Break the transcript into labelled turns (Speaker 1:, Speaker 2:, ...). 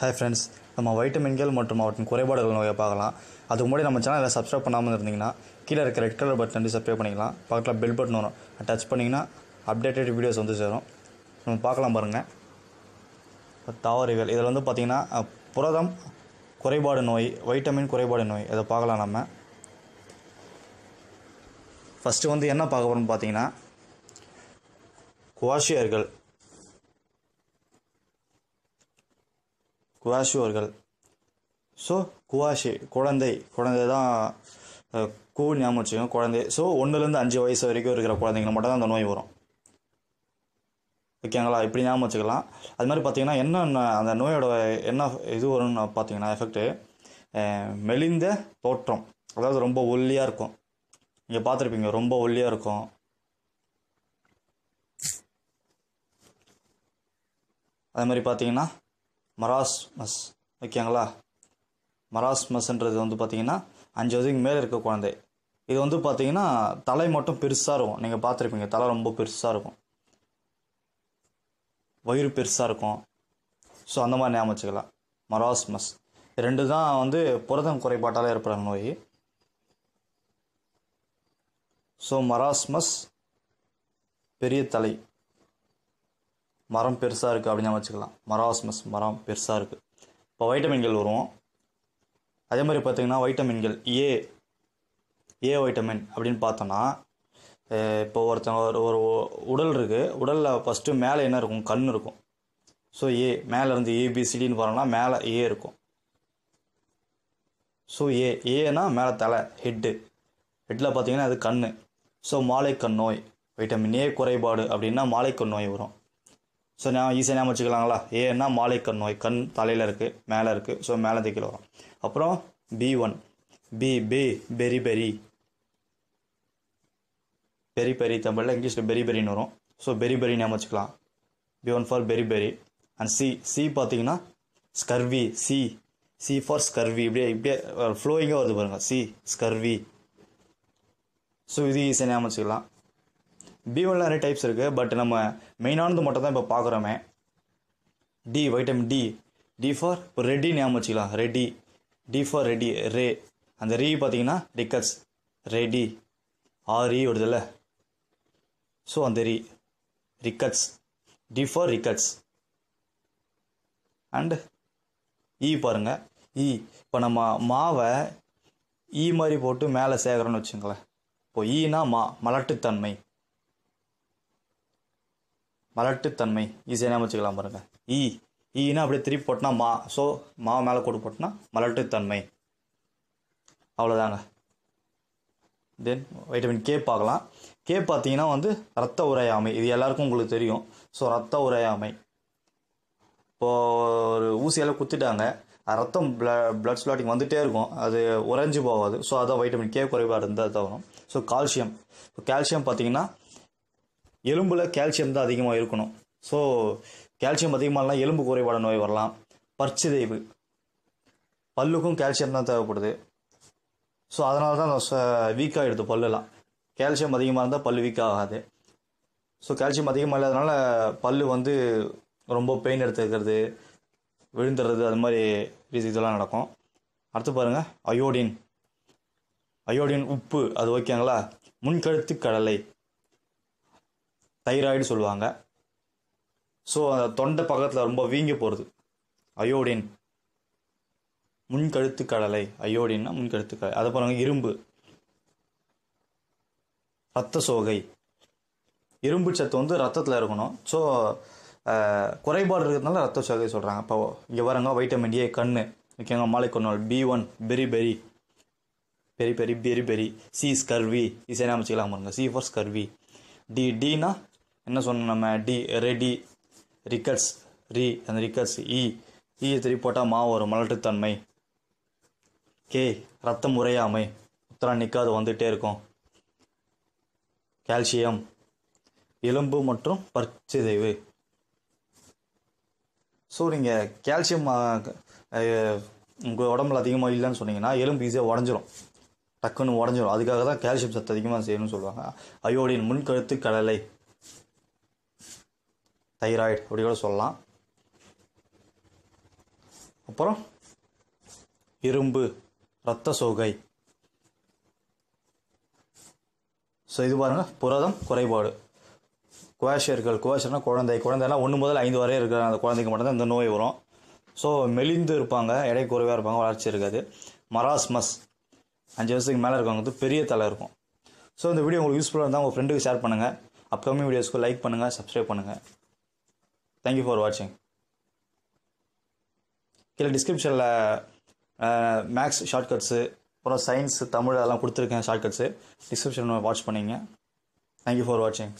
Speaker 1: Hi friends நம்ம வைட்டமின்கள் மற்றும் அவற்றின் குறைபாடுகள் நோயை பார்க்கலாம். அதுக்கு முன்னாடி நம்ம சேனலை சப்ஸ்கிரைப் பண்ணாமல் இருந்தீங்கன்னா கீழே இருக்க ரெட் கலர் பட்டன் வந்து சப்ஸ்கிரைப் பண்ணிக்கலாம். பக்கத்தில் பெல் பட்டன் வரும். டச் பண்ணிங்கன்னா அப்டேட்டட் வீடியோஸ் வந்து சேரும். நம்ம பார்க்கலாம் பாருங்கள் தாவரிகள் இதில் வந்து பார்த்திங்கன்னா புரதம் குறைபாடு நோய் வைட்டமின் குறைபாடு நோய் இதை பார்க்கலாம் நம்ம. ஃபஸ்ட்டு வந்து என்ன பார்க்க போகிறோம்னு பார்த்தீங்கன்னா குவாஷியர்கள். குவாஷியோர்கள். ஸோ குவாஷி குழந்தை குழந்தை தான் கூ ஞாபகம் வச்சுக்கோங்க குழந்தை. ஸோ ஒன்றுலேருந்து அஞ்சு வயசு வரைக்கும் இருக்கிற குழந்தைங்க மட்டும் தான் அந்த நோய் வரும். ஓகேங்களா? இப்படி ஞாபகம் வச்சுக்கலாம். அது மாதிரி பார்த்தீங்கன்னா என்ன அந்த நோயோட என்ன இது வரும்னு பார்த்தீங்கன்னா எஃபெக்ட்டு மெலிந்த தோற்றம். அதாவது ரொம்ப ஒல்லியாக இருக்கும். நீங்கள் பார்த்துருப்பீங்க ரொம்ப ஒல்லியாக இருக்கும். அது மாதிரி பார்த்தீங்கன்னா மராஸ்மஸ். ஓகேங்களா? மராஸ்மஸ்ன்றது வந்து பார்த்தீங்கன்னா அஞ்சு வயதுக்கு மேலே இருக்க குழந்தை. இது வந்து பார்த்தீங்கன்னா தலை மட்டும் பெருசாக இருக்கும். நீங்கள் பார்த்துருப்பீங்க தலை ரொம்ப பெருசாக இருக்கும். வயிறு பெருசாக இருக்கும். ஸோ அந்த மாதிரி ஞாபகம் வச்சுக்கலாம். மராஸ்மஸ். ரெண்டு தான் வந்து புரதம் குறைபாட்டால் ஏற்படுற நோய். ஸோ மராஸ்மஸ் பெரிய தலை. மரம் பெருசாக இருக்குது அப்படின்னு வச்சுக்கலாம். மராஸ்மஸ் மரம் பெருசாக இருக்குது இப்போ வைட்டமின்கள் வருவோம் அதே மாதிரி பார்த்தீங்கன்னா வைட்டமின்கள் ஏ ஏ வைட்டமின் அப்படின்னு பார்த்தோன்னா இப்போ ஒருத்தன் ஒரு ஒரு உடல் இருக்குது உடலில் ஃபஸ்ட்டு மேலே என்ன இருக்கும்? கண் இருக்கும். ஸோ ஏ மேலேருந்து ஏபிசிடின்னு போகிறோம்னா மேலே ஏ இருக்கும். ஸோ ஏ ஏனா மேலே தலை ஹெட்டு ஹெட்டில் பார்த்தீங்கன்னா அது கண் ஸோ மாலைக்கண் நோய் வைட்டமின் ஏ குறைபாடு அப்படின்னா மாலைக்கண் நோய் வரும். ஸோ நான் ஈஸியாக ஞாபகம் வச்சுக்கலாங்களா ஏன்னா மாலைக்கண் நோய் கண் தலையில் இருக்குது மேலே இருக்குது ஸோ மேலே தைக்கல வரும். அப்புறம் B one B B beriberi beriberi தமிழில் இங்கிலீஷில் பெரி பெரின்னு வரும். ஸோ பெரி பெரி ஞாபகம் வச்சுக்கலாம் B one for beriberi and C C பார்த்தீங்கன்னா scurvy C C for scurvy இப்படியே இப்படியே ஃப்ளோயிங்காக வருது பாருங்கள் சி ஸ்கர்வி ஸோ இது ஈஸியாக ஞாபகம் வச்சுக்கலாம் பிஎம்ல நிறைய டைப்ஸ் இருக்குது பட் நம்ம மெயினானது மட்டும் தான் இப்போ பார்க்குறோமே. D vitamin D D for இப்போ ரெடி e ஞாபகம் வச்சுக்கலாம். ரெடி டி ஃபார் ரெடி ரே அந்த ரீ பார்த்தீங்கன்னா ரிக்கட்ஸ் ரெடி ஆர் இ வருதுல்ல. ஸோ அந்த ரீ rickets D for rickets and E பாருங்கள் இ இப்போ நம்ம மாவை ஈ மாதிரி போட்டு மேலே சேர்க்குறோன்னு வச்சுங்களேன். இப்போ e ஈனா மா மலட்டுத்தன்மை. மலட்டுத்தன்மை. ஈஸியாக வச்சுக்கலாம் பாருங்க. ஈ. ஈனா அப்படியே திருப்பி போட்டினா மா. ஸோ மா மேலே கொடு போட்டினா மலட்டுத்தன்மை. அவ்வளோதாங்க தென் வைட்டமின் கே பார்க்கலாம். கே பார்த்தீங்கன்னா வந்து ரத்த உரையாமை. இது எல்லாருக்கும் உங்களுக்கு தெரியும். ஸோ ரத்த உரையாமை. இப்போது ஒரு ஊசியால் குத்திட்டாங்க. ரத்தம் ப்ள ப்ளட் ஸ்லாட்டிங் வந்துகிட்டே இருக்கும். அது உறைஞ்சி போகாது. ஸோ அதான் வைட்டமின் கே குறைபாடு இருந்தால் தான் வரும் ஸோ கால்சியம் இப்போ கால்சியம் பார்த்தீங்கன்னா எலும்பில் கால்சியம் தான் அதிகமாக இருக்கணும். ஸோ கால்சியம் அதிகமாகலாம் எலும்பு குறைபாடு நோய் வரலாம். பற்சிதைவு பல்லுக்கும் கால்சியம் தான் தேவைப்படுது. ஸோ அதனால தான் வீக் ஆகிடுது பல்லுலாம் கால்சியம் அதிகமாக இருந்தால் பல் வீக் ஆகாது. ஸோ கால்சியம் அதிகமாக இல்லாதனால பல்லு வந்து ரொம்ப பெயின் எடுத்துக்கிறது விழுந்துடுறது அது மாதிரி இதெல்லாம் நடக்கும். அடுத்து பாருங்கள் அயோடின் அயோடின் உப்பு அது ஓகேங்களா முன்கழுத்து கடலை. தைராய்டு சொல்லுவாங்க. ஸோ அந்த தொண்டை பக்கத்தில் ரொம்ப வீங்கி போகிறது அயோடின். முன்கழுத்து கடலை. அயோடின்னா முன்கழுத்து கடலை. அதை பாருங்க இரும்பு. ரத்த சோகை. இரும்பு சத்து வந்து ரத்தத்தில் இருக்கணும். ஸோ குறைபாடு இருக்கிறதுனால ரத்த சோகை சொல்கிறாங்க இப்போ இங்கே வரங்க வைட்டமின் ஏ கண்ணு. முக்கியங்க மாலை B one beriberi beriberi beriberi C scurvy ஈஸியாக அமைச்சிக்கலாம் பாருங்க. சி ஃபார் ஸ்கர்வி டி டினா என்ன சொன்னோம் நம்ம? டி ரெடி ரிக்கட்ஸ் ரி அந்த ரிக்கட்ஸ் இ. இ திருப்பி போட்டால் மா வரும். மலட்டுத்தன்மை. கே ரத்தம் உறையாமை. உத்தரம் நிற்காது வந்துகிட்டே இருக்கும். கால்சியம் எலும்பு மற்றும் பற்சிதைவு. ஸோ நீங்கள் கால்சியம் உங்கள் உடம்புல அதிகமாக இல்லைன்னு சொன்னீங்கன்னா எலும்பு ஈஸியாக உடஞ்சிரும். டக்குன்னு உடஞ்சிரும். அதுக்காக தான் கால்சியம் சத்து அதிகமாக செய்யணும்னு சொல்லுவாங்க. அயோடின் முன்கழுத்து கடலை. தைராய்டு அப்படி கூட சொல்லலாம். அப்புறம் இரும்பு இரத்த சோகை. ஸோ இது பாருங்கள் புரதம் குறைபாடு. குவாஷியர்கள் குவாஷர்னா குழந்தை குழந்தைலாம் ஒன்று முதல் ஐந்து வரை இருக்கிற அந்த குழந்தைக்கு மட்டும்தான் இந்த நோய் வரும். ஸோ மெலிந்து இருப்பாங்க எடை குறைவாக இருப்பாங்க வளர்ச்சி இருக்காது. மராஸ்மஸ் அஞ்சு வருஷத்துக்கு மேலே இருக்கவங்க வந்து பெரிய தலை இருக்கும். ஸோ இந்த வீடியோ உங்களுக்கு யூஸ்ஃபுல்லாக இருந்தால் உங்கள் ஃப்ரெண்டுக்கு ஷேர் பண்ணுங்கள் அப்கமிங் வீடியோஸ்க்கு லைக் பண்ணுங்கள் சப்ஸ்கிரைப் பண்ணுங்கள் தேங்க்யூ ஃபார் வாட்சிங் கீழே டிஸ்கிரிப்ஷனில் மேக்ஸ் ஷார்ட்கட்ஸு அப்புறம் சயின்ஸ் தமிழ் அதெல்லாம் கொடுத்துருக்கேன் ஷார்ட்கட்ஸு டிஸ்கிரிப்ஷன் வாட்ச் பண்ணிங்க. தேங்க்யூ ஃபார் வாட்சிங்